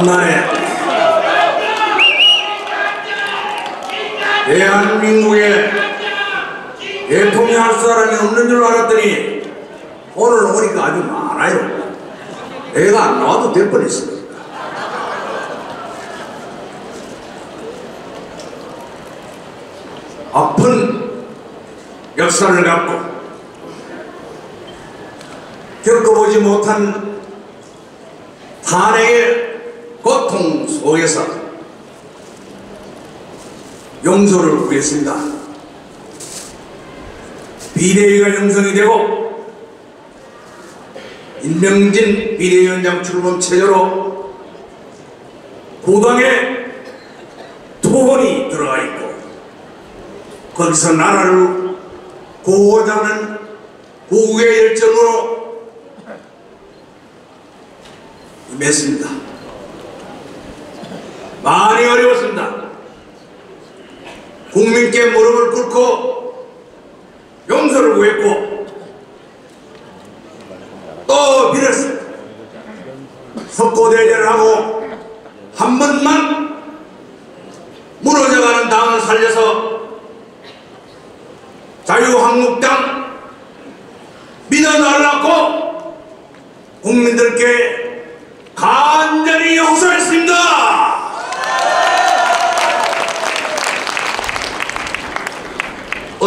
간만에 대한민국에 대통령 할 사람이 없는 줄 알았더니 오늘 오니까 아주 많아요. 내가 안 나와도 될 뻔했습니다. 아픈 역사를 갖고 겪어보지 못한 탄핵의 고통 속에서 용서를 구했습니다. 비대위가 형성이 되고 임명진 비대위원장 출범 체제로 고당에 토혼이 들어가 있고 거기서 나라를 구호자는 구국의 열정으로 임했습니다. 많이 어려웠습니다. 국민께 무릎을 꿇고 용서를 구했고 또 빌었습니다. 석고대전을 하고 한 번만 무너져가는 당을 살려서 자유한국당 믿어달라고 국민들께 간절히 용서했습니다.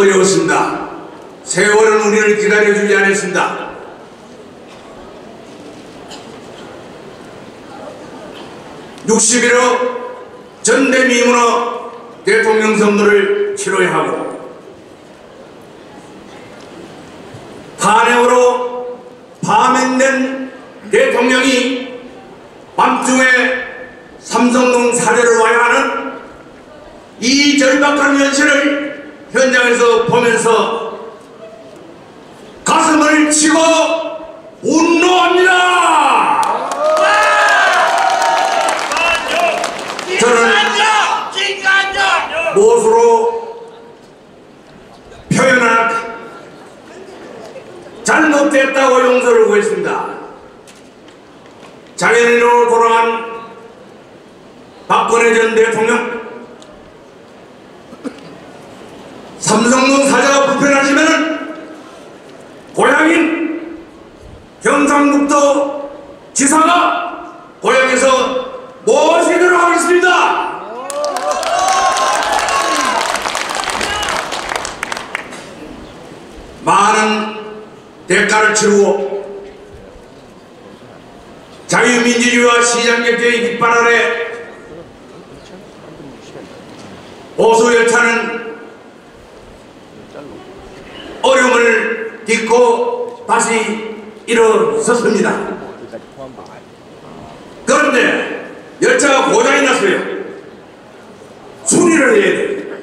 어려웠습니다. 세월은 우리를 기다려주지 않았습니다. (60일호) 전대미문호 대통령 선거를 치러야 하고 탄핵으로 파면된 대통령이 밤중에 삼성동 사저를 와야 하는 이 절박한 현실을 현장에서 보면서 가슴을 치고 운동합니다. 저는 무엇으로 표현할 잘못됐다고 용서를 구했습니다. 자연인으로 돌아간 박근혜 전 대통령 삼성동 사자가 불편하시면 고향인 경상북도 지사가 고향에서 모시도록 하겠습니다. 많은 대가를 치르고 자유민주주의와 시장경제의 깃발 아래 보수열차는 어려움을 딛고 다시 일어섰습니다. 그런데 열차가 고장이 났어요. 수리를 해야 돼요.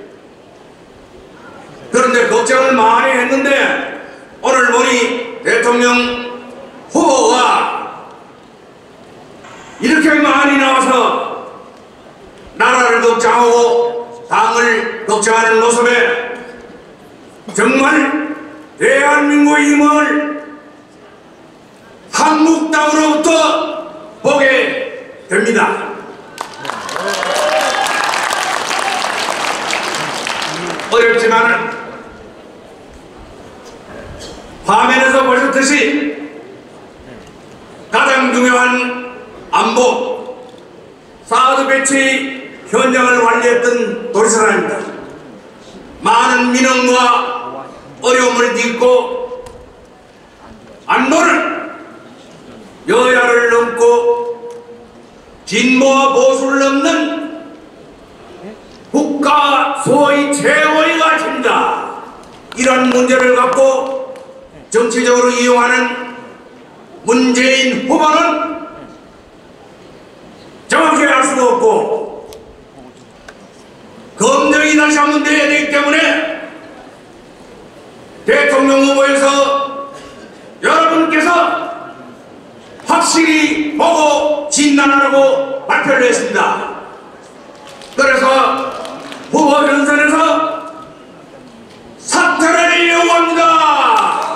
그런데 걱정을 많이 했는데 오늘 보니 대통령 후보가 이렇게 많이 나와서 나라를 걱정하고 당을 걱정하는 모습에 정말 대한민국의 힘을 한국당으로부터 보게 됩니다. 어렵지만은 화면에서 보셨듯이 가장 중요한 안보 사드 배치 현장을 관리했던 도시사람입니다. 많은 민원과 어려움을 딛고 안보를 여야를 넘고 진보와 보수를 넘는 국가 소위 최고의 가치입니다. 이런 문제를 갖고 정치적으로 이용하는 문재인 후보는 정확히 알 수가 없고 검증이 다시 한번 돼야 되기 때문에 대통령 후보에서 여러분께서 확실히 보고 진단하라고 발표를 했습니다. 그래서 후보 변선에서 사퇴를 요구합니다.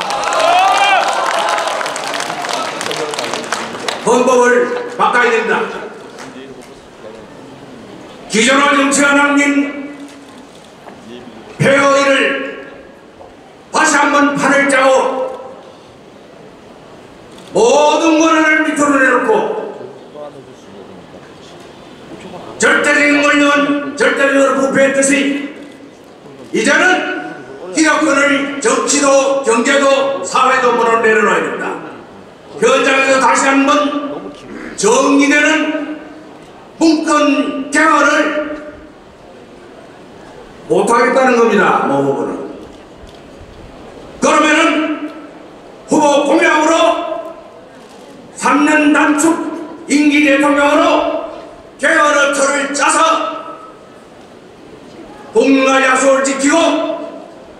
헌법을 바꿔야 된다. 기존의 정치가 남긴 폐허일을 다시 한번 판을 짜고 모든 권한을 밑으로 내놓고 절대적인 권력은 절대적으로 부패했듯이 이제는 기득권을 정치도 경제도 사회도 문을 내려놔야 된다. 현장에서 다시 한번 정리되는 문건 개헌을 못하겠다는 겁니다. 모 후보는. 그러면은 후보 공약으로 3년 단축 임기 대통령으로 개헌의 틀을 짜서 공과 약속을 지키고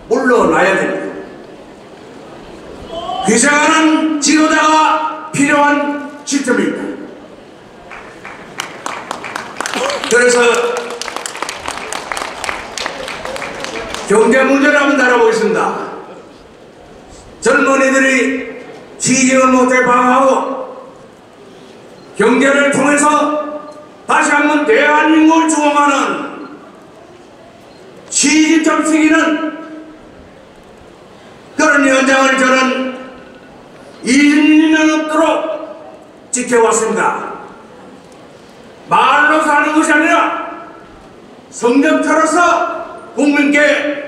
물러나야 됩니다. 귀생하는 지도자가 필요한 시점입니다. 그래서 경제 문제를 한번 다뤄보겠습니다. 젊은이들이 취직을 못해 방황하고 경제를 통해서 다시 한번 대한민국을 주공하는 취직 점수기는 그런 현장을 저는 20년 넘도록 지켜왔습니다. 말로 사는 것이 아니라 성적표로서 국민께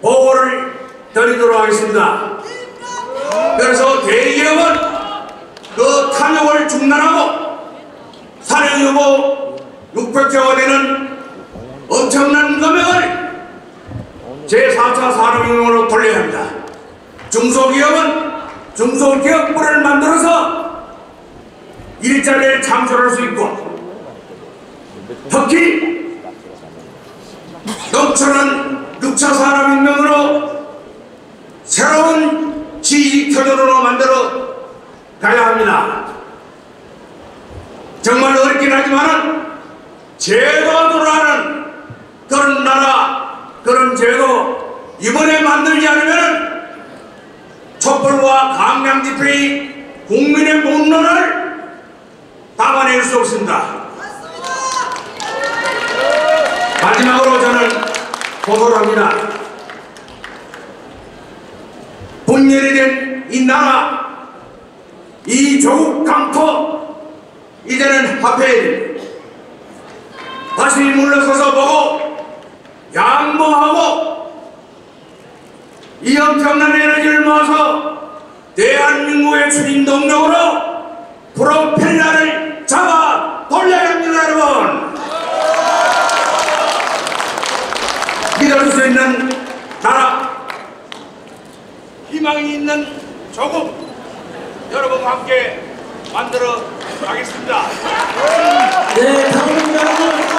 보호를 드리도록 하겠습니다. 그래서 대기업은 그 탐욕을 중단하고 사령유보 600조 원에는 엄청난 금액을 제4차 산업혁명으로 돌려야 합니다. 중소기업은 중소기업부를 만들어서 일자리를 창출할 수 있고 특히 넘쳐난 6차 산업혁명으로 새로운 지식터전으로 만들어 가야 합니다. 정말 어렵긴 하지만은 제도로 하는 그런 나라, 그런 제도 이번에 만들지 않으면 강경 집회의 국민의 분노를 담아낼 수 없습니다. 마지막으로 저는 보도를 합니다. 분열이 된 이 나라, 이 조국 강토, 이제는 됩니다. 다시 물러서서 보고 양보하고 이 엄청난 에너지를 모아서 추진 동력으로 프로펠러를 잡아 돌려야 합니다 여러분. 믿을 수 있는 나라 희망이 있는 조국 여러분과 함께 만들어 가겠습니다. 네, 여러분